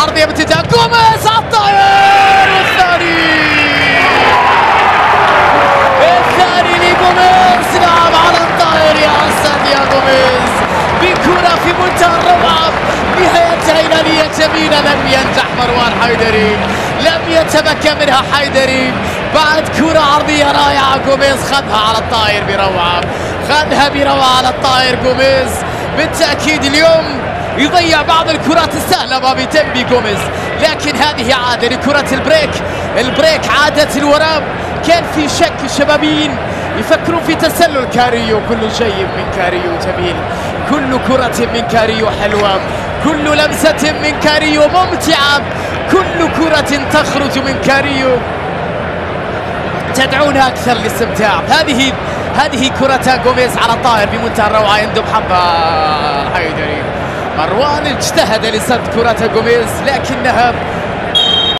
عرضية باتجاه جوميز على الطاير والثاني الثاني لجوميز. لعب على الطاير يا يا جوميز. بكرة في منتهى الروعة نهايتها هلالية جميلة. لم ينجح مروان حيدري. لم يتمكن منها حيدري. بعد كرة عرضية رائعة جوميز خذها على الطاير بروعة. خذها بروعة على الطاير جوميز. بالتأكيد اليوم يضيع بعض الكرات السهلة ما بيتم بجوميز لكن هذه عادة لكرة البريك. البريك عادة الوراء كان في شك الشبابيين. يفكرون في تسلل كاريو. كل شيء من كاريو جميل. كل كرة من كاريو حلوة. كل لمسة من كاريو ممتعة. كل كرة تخرج من كاريو. تدعونا أكثر للاستمتاع هذه هذه كرة جوميز على الطائر بمنتهى الروعة. يندب حبة. مروان اجتهد لصد كرة جوميز لكنها